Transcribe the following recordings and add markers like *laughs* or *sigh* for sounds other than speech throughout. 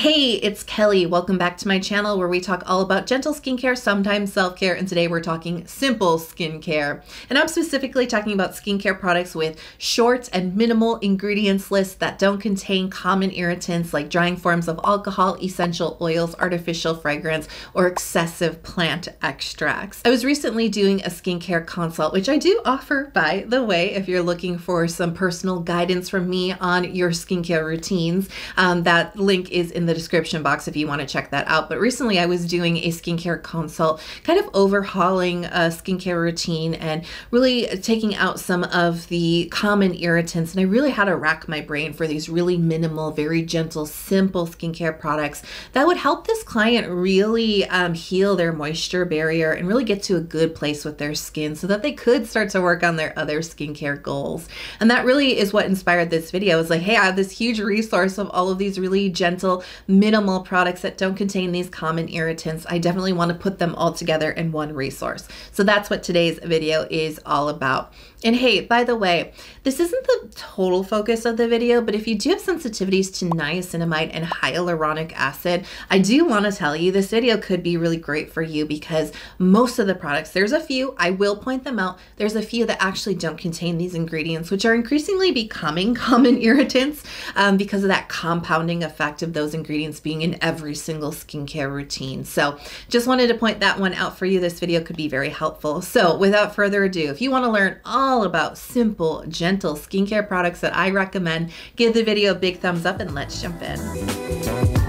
Hey, it's Kelly. Welcome back to my channel where we talk all about gentle skincare, sometimes self care, and today we're talking simple skincare. And I'm specifically talking about skincare products with short and minimal ingredients lists that don't contain common irritants like drying forms of alcohol, essential oils, artificial fragrance, or excessive plant extracts. I was recently doing a skincare consult, which I do offer, by the way, if you're looking for some personal guidance from me on your skincare routines. Um, that link is in the the description box if you want to check that out. But recently I was doing a skincare consult, kind of overhauling a skincare routine and really taking out some of the common irritants. And I really had to rack my brain for these really minimal, very gentle, simple skincare products that would help this client really um, heal their moisture barrier and really get to a good place with their skin so that they could start to work on their other skincare goals. And that really is what inspired this video. It's like, hey, I have this huge resource of all of these really gentle, minimal products that don't contain these common irritants. I definitely want to put them all together in one resource. So that's what today's video is all about. And hey, by the way, this isn't the total focus of the video, but if you do have sensitivities to niacinamide and hyaluronic acid, I do want to tell you this video could be really great for you because most of the products, there's a few, I will point them out, there's a few that actually don't contain these ingredients, which are increasingly becoming *laughs* common irritants um, because of that compounding effect of those ingredients being in every single skincare routine. So just wanted to point that one out for you. This video could be very helpful. So without further ado, if you want to learn all all about simple, gentle skincare products that I recommend. Give the video a big thumbs up and let's jump in.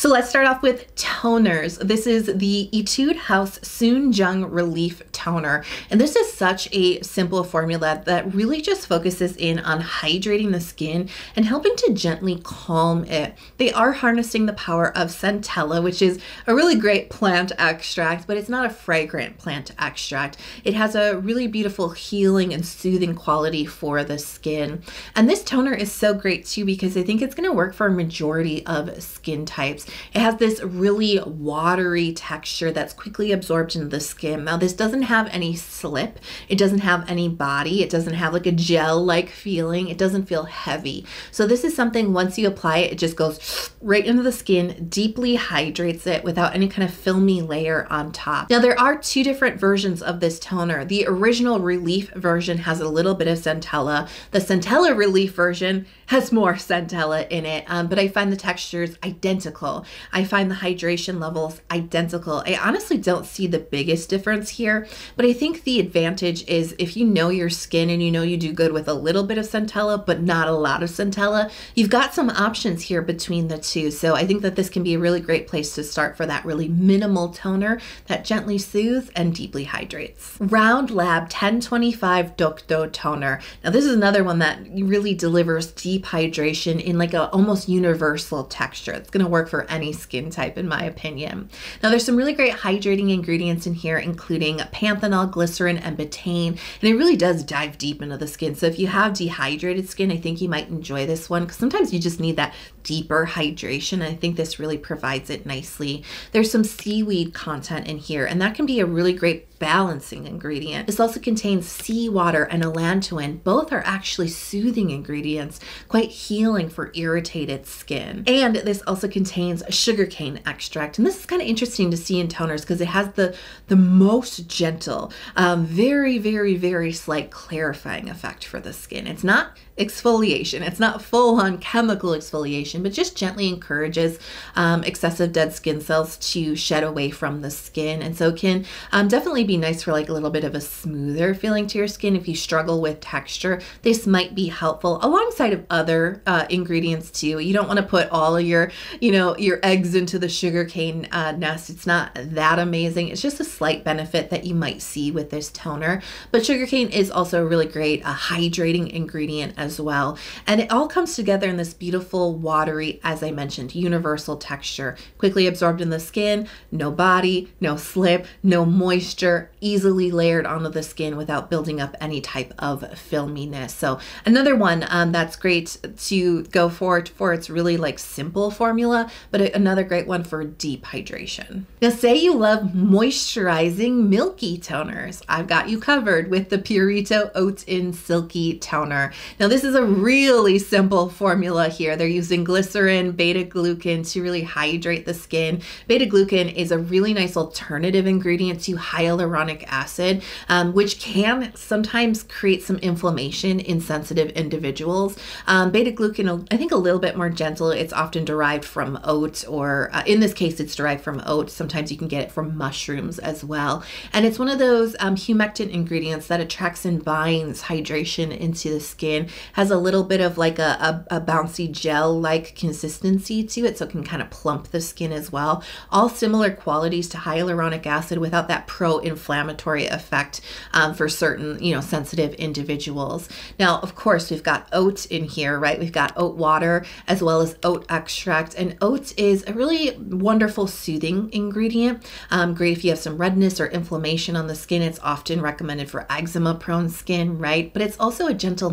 So let's start off with toners. This is the Etude House Soon Jung Relief Toner. And this is such a simple formula that really just focuses in on hydrating the skin and helping to gently calm it. They are harnessing the power of centella, which is a really great plant extract, but it's not a fragrant plant extract. It has a really beautiful healing and soothing quality for the skin. And this toner is so great too because I think it's going to work for a majority of skin types. It has this really watery texture that's quickly absorbed into the skin. Now, this doesn't have any slip, it doesn't have any body, it doesn't have like a gel like feeling, it doesn't feel heavy. So, this is something once you apply it, it just goes right into the skin, deeply hydrates it without any kind of filmy layer on top. Now, there are two different versions of this toner. The original relief version has a little bit of centella, the centella relief version has more centella in it, um, but I find the textures identical. I find the hydration levels identical. I honestly don't see the biggest difference here, but I think the advantage is if you know your skin and you know you do good with a little bit of centella, but not a lot of centella, you've got some options here between the two. So I think that this can be a really great place to start for that really minimal toner that gently soothes and deeply hydrates. Round Lab 1025 Dokdo Toner. Now this is another one that really delivers deep deep hydration in like a almost universal texture. It's going to work for any skin type in my opinion. Now there's some really great hydrating ingredients in here including panthenol, glycerin, and betaine, and it really does dive deep into the skin. So if you have dehydrated skin, I think you might enjoy this one because sometimes you just need that deeper hydration. I think this really provides it nicely. There's some seaweed content in here, and that can be a really great balancing ingredient. This also contains seawater and allantoin. Both are actually soothing ingredients, quite healing for irritated skin. And this also contains a sugarcane extract. And this is kind of interesting to see in toners because it has the, the most gentle, um, very, very, very slight clarifying effect for the skin. It's not exfoliation. It's not full on chemical exfoliation, but just gently encourages um, excessive dead skin cells to shed away from the skin. And so can um, definitely be nice for like a little bit of a smoother feeling to your skin. If you struggle with texture, this might be helpful alongside of other uh, ingredients too. You don't want to put all of your, you know, your eggs into the sugarcane uh, nest. It's not that amazing. It's just a slight benefit that you might see with this toner. But sugarcane is also a really great uh, hydrating ingredient as well. And it all comes together in this beautiful, watery, as I mentioned, universal texture. Quickly absorbed in the skin, no body, no slip, no moisture, easily layered onto the skin without building up any type of filminess. So another one um, that's great to go for for its really like simple formula, but another great one for deep hydration. Now say you love moisturizing milky toners. I've got you covered with the Purito Oats in Silky Toner. Now this is a really simple formula here. They're using glycerin, beta glucan to really hydrate the skin. Beta glucan is a really nice alternative ingredient to hyaluronic acid, um, which can sometimes create some inflammation in sensitive individuals. Um, beta glucan, I think, a little bit more gentle. It's often derived from oats, or uh, in this case, it's derived from oats. Sometimes you can get it from mushrooms as well. And it's one of those um, humectant ingredients that attracts and binds hydration into the skin, has a little bit of like a, a, a bouncy gel like consistency to it, so it can kind of plump the skin as well. All similar qualities to hyaluronic acid without that pro inflammatory effect um, for certain, you know, sensitive individuals. Now, of course, we've got oat in here, right? We've got oat water as well as oat extract. And oat is a really wonderful soothing ingredient. Um, great if you have some redness or inflammation on the skin. It's often recommended for eczema prone skin, right? But it's also a gentle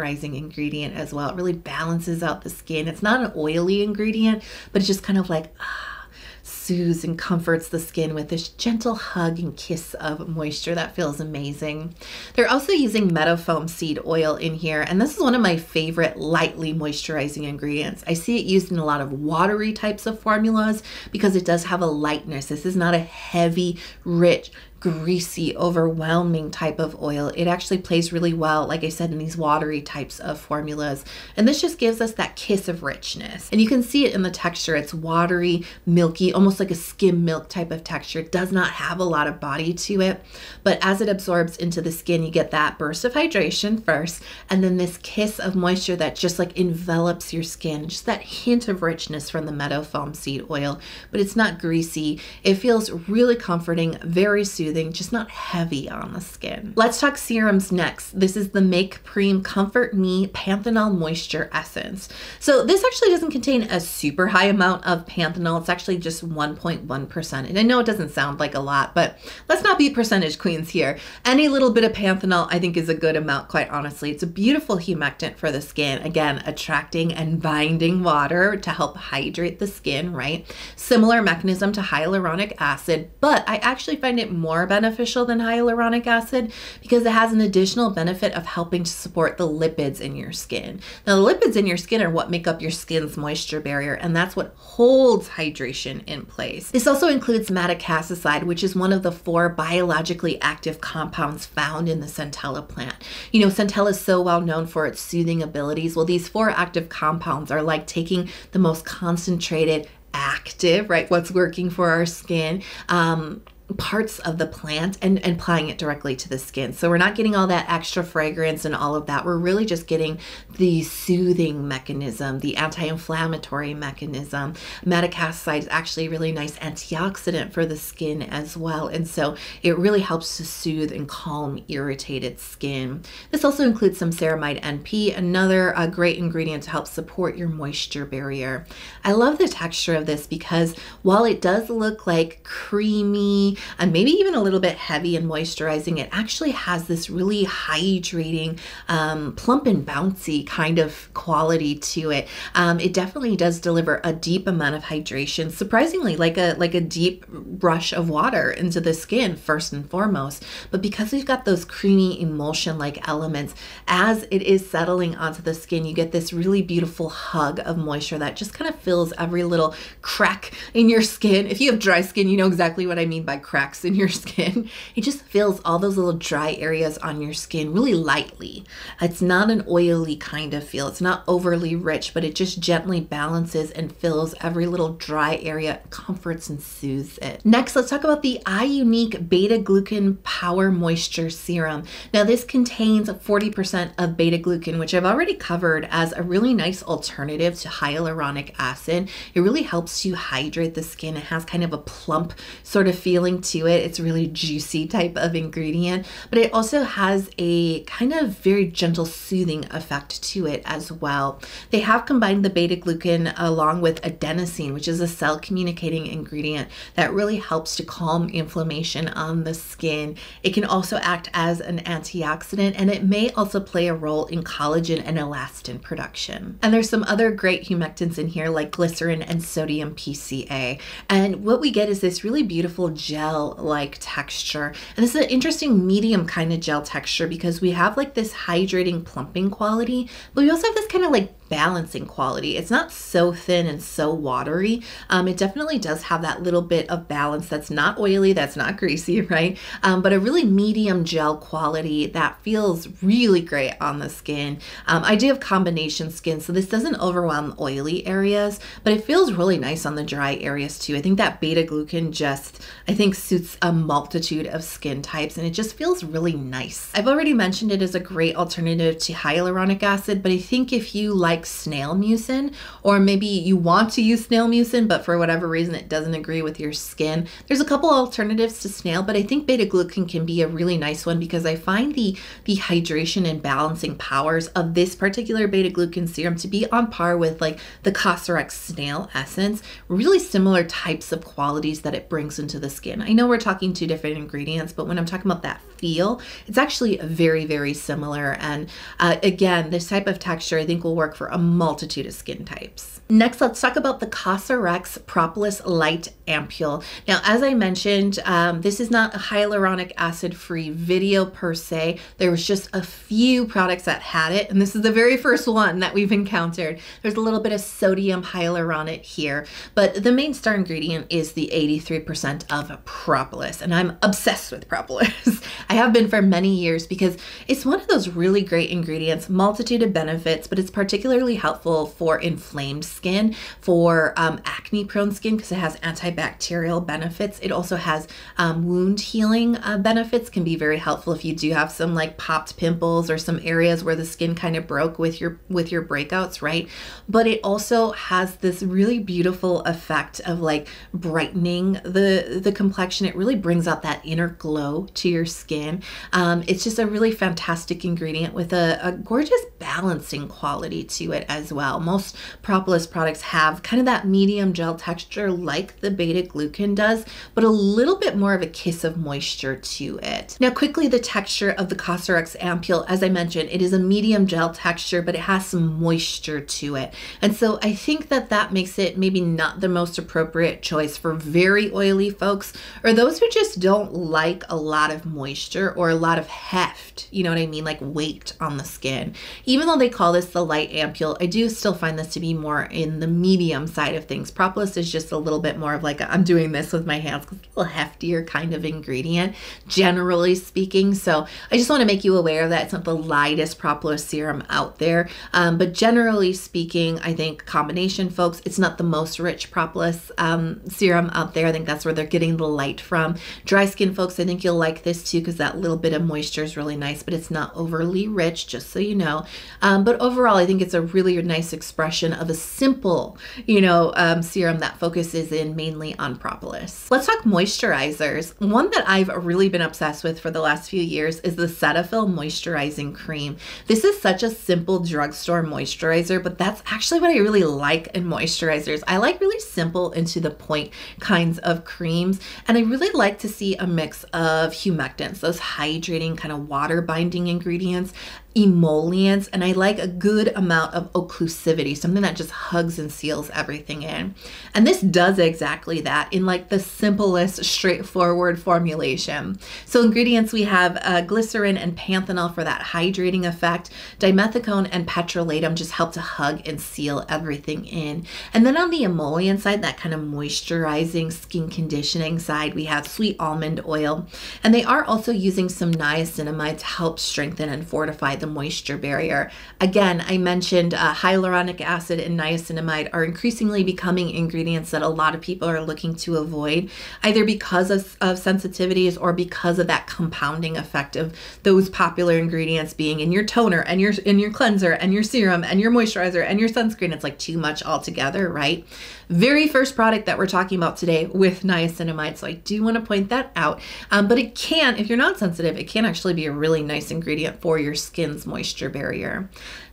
moisturizing ingredient as well. It really balances out the skin. It's not an oily ingredient, but it's just kind of like, ah, soothes and comforts the skin with this gentle hug and kiss of moisture that feels amazing. They're also using meadowfoam seed oil in here, and this is one of my favorite lightly moisturizing ingredients. I see it used in a lot of watery types of formulas because it does have a lightness. This is not a heavy, rich, greasy, overwhelming type of oil. It actually plays really well, like I said, in these watery types of formulas. And this just gives us that kiss of richness. And you can see it in the texture. It's watery, milky, almost like a skim milk type of texture. It does not have a lot of body to it. But as it absorbs into the skin, you get that burst of hydration first, and then this kiss of moisture that just like envelops your skin, just that hint of richness from the meadow foam seed oil. But it's not greasy. It feels really comforting, very soothing just not heavy on the skin. Let's talk serums next. This is the Make P:rem Comfort Me Panthenol Moisture Essence. So this actually doesn't contain a super high amount of panthenol. It's actually just 1.1%. And I know it doesn't sound like a lot, but let's not be percentage queens here. Any little bit of panthenol I think is a good amount, quite honestly. It's a beautiful humectant for the skin. Again, attracting and binding water to help hydrate the skin, right? Similar mechanism to hyaluronic acid, but I actually find it more more beneficial than hyaluronic acid because it has an additional benefit of helping to support the lipids in your skin. Now, the lipids in your skin are what make up your skin's moisture barrier, and that's what holds hydration in place. This also includes madecassoside, which is one of the four biologically active compounds found in the centella plant. You know, centella is so well known for its soothing abilities. Well, these four active compounds are like taking the most concentrated active, right? What's working for our skin, um, parts of the plant and, and applying it directly to the skin. So we're not getting all that extra fragrance and all of that. We're really just getting the soothing mechanism, the anti-inflammatory mechanism. Madecassoside is actually a really nice antioxidant for the skin as well. And so it really helps to soothe and calm irritated skin. This also includes some ceramide NP, another uh, great ingredient to help support your moisture barrier. I love the texture of this because while it does look like creamy, and maybe even a little bit heavy and moisturizing, it actually has this really hydrating, um, plump and bouncy kind of quality to it. Um, it definitely does deliver a deep amount of hydration, surprisingly, like a like a deep rush of water into the skin first and foremost. But because we've got those creamy emulsion-like elements, as it is settling onto the skin, you get this really beautiful hug of moisture that just kind of fills every little crack in your skin. If you have dry skin, you know exactly what I mean by cracks in your *laughs* skin. It just fills all those little dry areas on your skin really lightly. It's not an oily kind of feel. It's not overly rich, but it just gently balances and fills every little dry area, comforts and soothes it. Next, let's talk about the Iunik Beta Glucan Power Moisture Serum. Now, this contains 40% of beta glucan, which I've already covered as a really nice alternative to hyaluronic acid. It really helps you hydrate the skin. It has kind of a plump sort of feeling to it. It's really juicy type of ingredient, but it also has a kind of very gentle soothing effect to it as well. They have combined the beta glucan along with adenosine, which is a cell communicating ingredient that really helps to calm inflammation on the skin. It can also act as an antioxidant and it may also play a role in collagen and elastin production. And there's some other great humectants in here like glycerin and sodium PCA. And what we get is this really beautiful gel gel like texture. And this is an interesting medium kind of gel texture because we have like this hydrating plumping quality, but we also have this kind of like balancing quality. It's not so thin and so watery. Um, it definitely does have that little bit of balance that's not oily, that's not greasy, *laughs* right? Um, but a really medium gel quality that feels really great on the skin. Um, I do have combination skin, so this doesn't overwhelm oily areas, but it feels really nice on the dry areas too. I think that beta glucan just, I think, suits a multitude of skin types and it just feels really nice. I've already mentioned it as a great alternative to hyaluronic acid, but I think if you like like snail mucin, or maybe you want to use snail mucin, but for whatever reason it doesn't agree with your skin. There's a couple alternatives to snail, but I think beta glucan can be a really nice one because I find the, the hydration and balancing powers of this particular beta glucan serum to be on par with like the Cosrx snail essence, really similar types of qualities that it brings into the skin. I know we're talking two different ingredients, but when I'm talking about that feel, it's actually very, very similar. And uh, again, this type of texture I think will work for a multitude of skin types. Next, let's talk about the Cosrx Propolis Light Ampule. Now, as I mentioned, um, this is not a hyaluronic acid free video per se. There was just a few products that had it, and this is the very first one that we've encountered. There's a little bit of sodium hyaluronate here, but the main star ingredient is the 83% of propolis, and I'm obsessed with propolis. *laughs* I have been for many years because it's one of those really great ingredients, multitude of benefits, but it's particularly helpful for inflamed skin for um, acne prone skin because it has antibacterial benefits. It also has um, wound healing uh, benefits, can be very helpful if you do have some like popped pimples or some areas where the skin kind of broke with your with your breakouts, right? But it also has this really beautiful effect of like brightening the the complexion. It really brings out that inner glow to your skin. Um, it's just a really fantastic ingredient with a, a gorgeous balancing quality to it as well. Most propolis products have kind of that medium gel texture like the glucan does, but a little bit more of a kiss of moisture to it. Now, quickly, the texture of the Cosrx Ampule, as I mentioned, it is a medium gel texture, but it has some moisture to it. And so I think that that makes it maybe not the most appropriate choice for very oily folks or those who just don't like a lot of moisture or a lot of heft, you know what I mean, like weight on the skin. Even though they call this the light ampule, I do still find this to be more in the medium side of things. Propolis is just a little bit more of like i am doing this with my hands, because a little heftier kind of ingredient, generally speaking. So I just want to make you aware that it's not the lightest propolis serum out there, um, but generally speaking, I think combination folks, it's not the most rich propolis um, serum out there. I think that's where they're getting the light from. Dry skin folks, I think you'll like this too because that little bit of moisture is really nice, but it's not overly rich, just so you know. Um, but overall, I think it's a really nice expression of a simple, you know, um, serum that focuses in mainly on propolis. Let's talk moisturizers. One that I've really been obsessed with for the last few years is the Cetaphil Moisturizing Cream. This is such a simple drugstore moisturizer, but that's actually what I really like in moisturizers. I like really simple and to the point kinds of creams, and I really like to see a mix of humectants, those hydrating kind of water binding ingredients, emollients and I like a good amount of occlusivity, something that just hugs and seals everything in. And this does exactly that in like the simplest, straightforward formulation. So ingredients we have uh, glycerin and panthenol for that hydrating effect. Dimethicone and petrolatum just help to hug and seal everything in. And then on the emollient side, that kind of moisturizing skin conditioning side, we have sweet almond oil. And they are also using some niacinamide to help strengthen and fortify the moisture barrier. Again, I mentioned uh, hyaluronic acid and niacinamide are increasingly becoming ingredients that a lot of people are looking to avoid, either because of, of sensitivities or because of that compounding effect of those popular ingredients being in your toner and your in your cleanser and your serum and your moisturizer and your sunscreen. It's like too much altogether, right? Very first product that we're talking about today with niacinamide. So I do want to point that out. Um, but it can, if you're not sensitive, it can actually be a really nice ingredient for your skin's moisture barrier.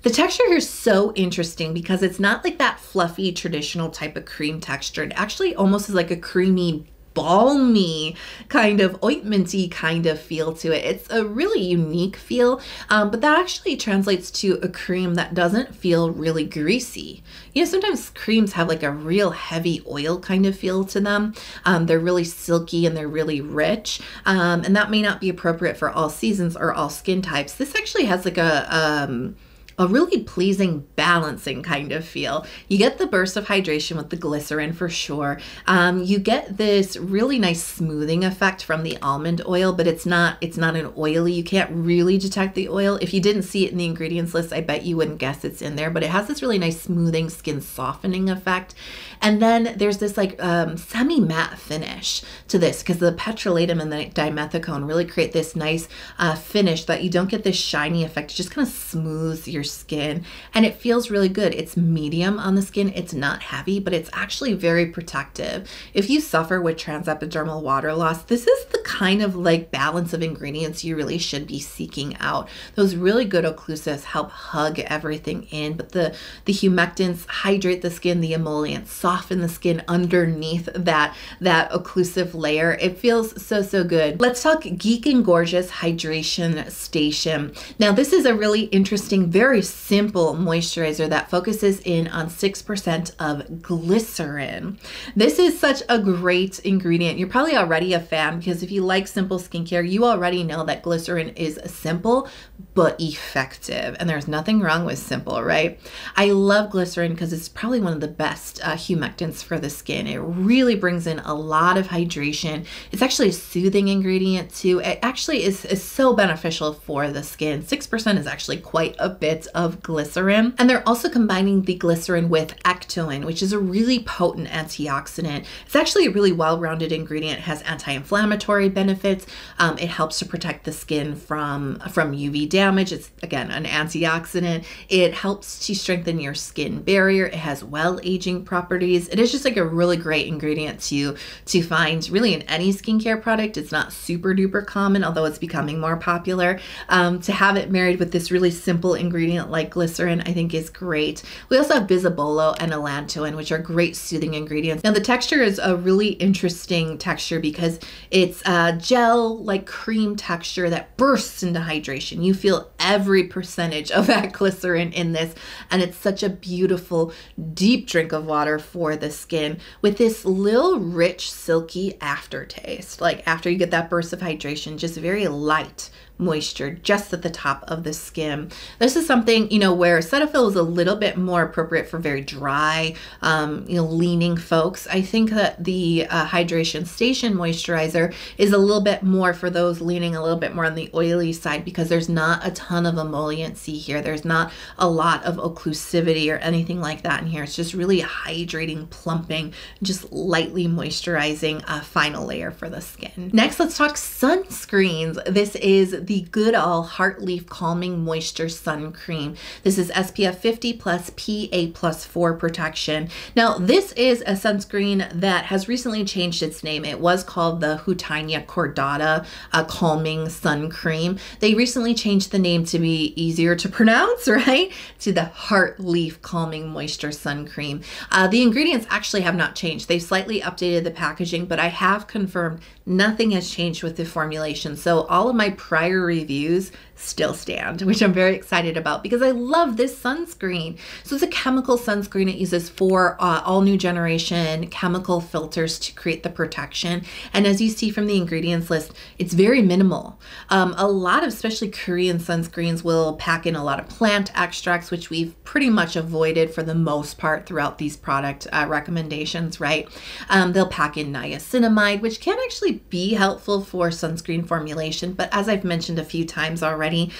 The texture here is so interesting because it's not like that fluffy traditional type of cream texture. It actually almost is like a creamy balmy kind of ointmenty kind of feel to it. It's a really unique feel, um, but that actually translates to a cream that doesn't feel really greasy. You know, sometimes creams have like a real heavy oil kind of feel to them. Um, they're really silky and they're really rich, um, and that may not be appropriate for all seasons or all skin types. This actually has like a um, a really pleasing balancing kind of feel. You get the burst of hydration with the glycerin for sure. Um, you get this really nice smoothing effect from the almond oil, but it's not it's not an oily. You can't really detect the oil. If you didn't see it in the ingredients list, I bet you wouldn't guess it's in there. But it has this really nice smoothing, skin softening effect. And then there's this like um, semi matte finish to this because the petrolatum and the dimethicone really create this nice uh, finish that you don't get this shiny effect. It just kind of smooths your skin and it feels really good. It's medium on the skin, it's not heavy, but it's actually very protective. If you suffer with transepidermal water loss, this is the kind of like balance of ingredients you really should be seeking out. Those really good occlusives help hug everything in, but the, the humectants hydrate the skin, the emollients soften the skin underneath that, that occlusive layer. It feels so, so good. Let's talk Geek and Gorgeous Hydration Station. Now, this is a really interesting, very very simple moisturizer that focuses in on 6% of glycerin. This is such a great ingredient. You're probably already a fan because if you like simple skincare, you already know that glycerin is simple but effective. And there's nothing wrong with simple, right? I love glycerin because it's probably one of the best uh, humectants for the skin. It really brings in a lot of hydration. It's actually a soothing ingredient too. It actually is, is so beneficial for the skin. 6% is actually quite a bit of glycerin. And they're also combining the glycerin with ectoin, which is a really potent antioxidant. It's actually a really well-rounded ingredient. It has anti-inflammatory benefits. Um, it helps to protect the skin from, from UV damage. It's, again, an antioxidant. It helps to strengthen your skin barrier. It has well-aging properties. It is just like a really great ingredient to, to find really in any skincare product. It's not super duper common, although it's becoming more popular. Um, to have it married with this really simple ingredient ingredient like glycerin, I think is great. We also have bisabolol and allantoin, which are great soothing ingredients. Now the texture is a really interesting texture because it's a gel like cream texture that bursts into hydration. You feel every percentage of *laughs* that glycerin in this and it's such a beautiful deep drink of water for the skin with this little rich silky aftertaste. Like after you get that burst of hydration, just very light moisture just at the top of the skin. This is something, you know, where Cetaphil is a little bit more appropriate for very dry, um, you know, leaning folks. I think that the uh, Hydration Station Moisturizer is a little bit more for those leaning a little bit more on the oily side because there's not a ton of emolliency here. There's not a lot of occlusivity or anything like that in here. It's just really hydrating, plumping, just lightly moisturizing a final layer for the skin. Next, let's talk sunscreens. This is the Goodal Heart Leaf Calming Moisture Sun Cream. This is SPF 50 plus PA plus 4 protection. Now, this is a sunscreen that has recently changed its name. It was called the Houttuynia Cordata uh, Calming Sun Cream. They recently changed the name to be easier to pronounce, *laughs* right? To the Heart Leaf Calming Moisture Sun Cream. Uh, the ingredients actually have not changed. They've slightly updated the packaging, but I have confirmed nothing has changed with the formulation. So all of my prior reviews still stand, which I'm very excited about because I love this sunscreen. So it's a chemical sunscreen. It uses four uh, all new generation chemical filters to create the protection. And as you see from the ingredients list, it's very minimal. Um, a lot of, especially Korean sunscreens, will pack in a lot of plant extracts, which we've pretty much avoided for the most part throughout these product uh, recommendations, right? Um, they'll pack in niacinamide, which can actually be helpful for sunscreen formulation. But as I've mentioned a few times already, already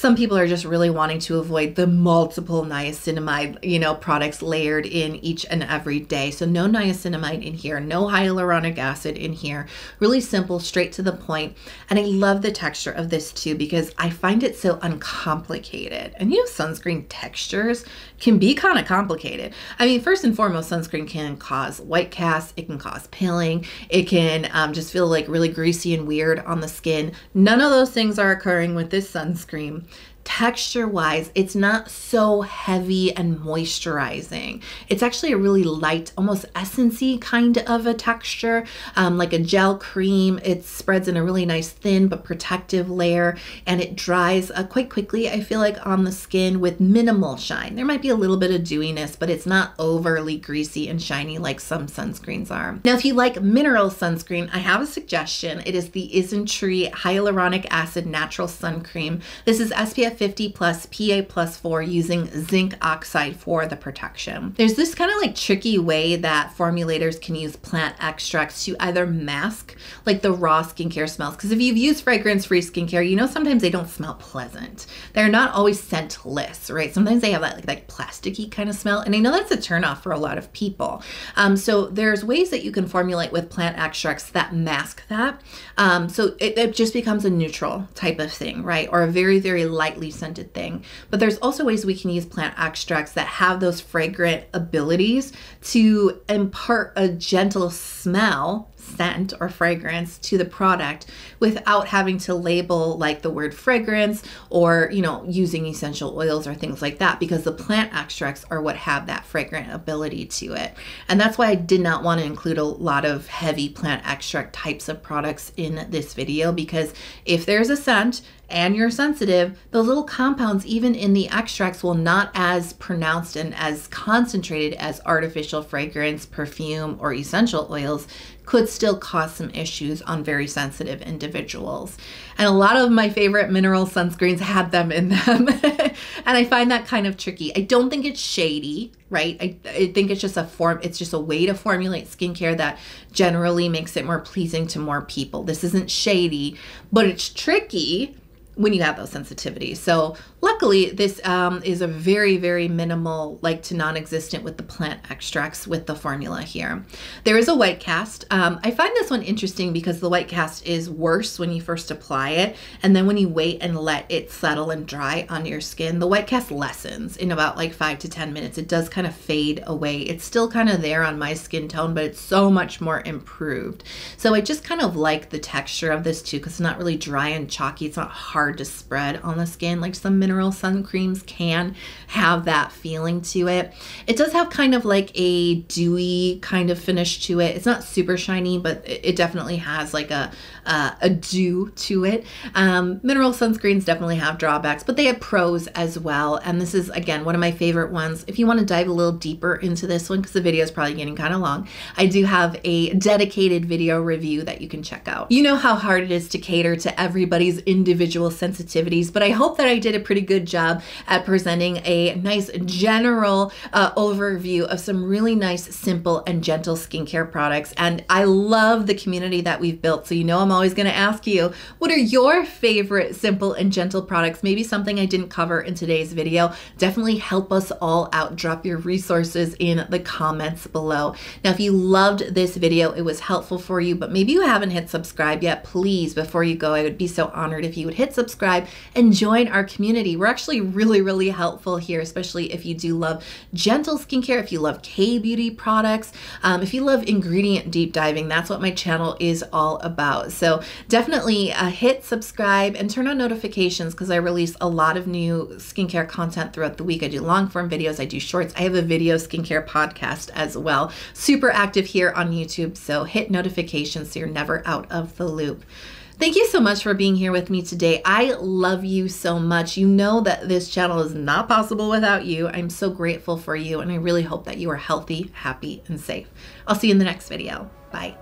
some people are just really wanting to avoid the multiple niacinamide, you know, products layered in each and every day. So no niacinamide in here, no hyaluronic acid in here. Really simple, straight to the point. And I love the texture of this too because I find it so uncomplicated. And you know, sunscreen textures can be kind of complicated. I mean, first and foremost, sunscreen can cause white cast, it can cause pilling, it can um, just feel like really greasy and weird on the skin. None of those things are occurring with this sunscreen. Texture wise, it's not so heavy and moisturizing. It's actually a really light, almost essency kind of a texture, um, like a gel cream. It spreads in a really nice thin but protective layer and it dries uh, quite quickly, I feel like, on the skin with minimal shine. There might be a little bit of dewiness, but it's not overly greasy and shiny like some sunscreens are. Now, if you like mineral sunscreen, I have a suggestion. It is the Isntree Hyaluronic Acid Natural Sun Cream. This is SPF SPF 50 plus PA plus 4 using zinc oxide for the protection. There's this kind of like tricky way that formulators can use plant extracts to either mask like the raw skincare smells. Because if you've used fragrance free skincare, you know sometimes they don't smell pleasant. They're not always scentless, right? Sometimes they have that like, like plasticky kind of smell. And I know that's a turnoff for a lot of people. Um, so there's ways that you can formulate with plant extracts that mask that. Um, so it, it just becomes a neutral type of thing, right? Or a very, very lightly lightly scented thing. But there's also ways we can use plant extracts that have those fragrant abilities to impart a gentle smell scent or fragrance to the product without having to label like the word fragrance or you know using essential oils or things like that because the plant extracts are what have that fragrant ability to it and that's why I did not want to include a lot of heavy plant extract types of products in this video because if there's a scent and you're sensitive, those little compounds, even in the extracts, will not as pronounced and as concentrated as artificial fragrance, perfume, or essential oils could still cause some issues on very sensitive individuals. And a lot of my favorite mineral sunscreens had them in them. *laughs* and I find that kind of tricky. I don't think it's shady, right? I, I think it's just a form, it's just a way to formulate skincare that generally makes it more pleasing to more people. This isn't shady, but it's tricky when you have those sensitivities. So luckily, this um, is a very, very minimal, like to non-existent with the plant extracts with the formula here. There is a white cast. Um, I find this one interesting because the white cast is worse when you first apply it. And then when you wait and let it settle and dry on your skin, the white cast lessens in about like five to 10 minutes. It does kind of fade away. It's still kind of there on my skin tone, but it's so much more improved. So I just kind of like the texture of this too because it's not really dry and chalky. It's not hard hard to spread on the skin like some mineral sun creams can have that feeling to it. It does have kind of like a dewy kind of finish to it. It's not super shiny, but it definitely has like a, a dew to it. Um, mineral sunscreens definitely have drawbacks, but they have pros as well. And this is, again, one of my favorite ones. If you want to dive a little deeper into this one, because the video is probably getting kind of long, I do have a dedicated video review that you can check out. You know how hard it is to cater to everybody's individual sensitivities, but I hope that I did a pretty good job at presenting a nice general uh, overview of some really nice, simple, and gentle skincare products. And I love the community that we've built. So you know I'm always going to ask you, what are your favorite simple and gentle products? Maybe something I didn't cover in today's video. Definitely help us all out. Drop your resources in the comments below. Now, if you loved this video, it was helpful for you, but maybe you haven't hit subscribe yet, please, before you go, I would be so honored if you would hit subscribe and join our community. We're actually really, really helpful here, especially if you do love gentle skincare, if you love K-beauty products, um, if you love ingredient deep diving, that's what my channel is all about. So definitely uh, hit subscribe and turn on notifications because I release a lot of new skincare content throughout the week. I do long form videos, I do shorts. I have a video skincare podcast as well. Super active here on YouTube. So hit notifications so you're never out of the loop. Thank you so much for being here with me today. I love you so much. You know that this channel is not possible without you. I'm so grateful for you, and I really hope that you are healthy, happy, and safe. I'll see you in the next video. Bye.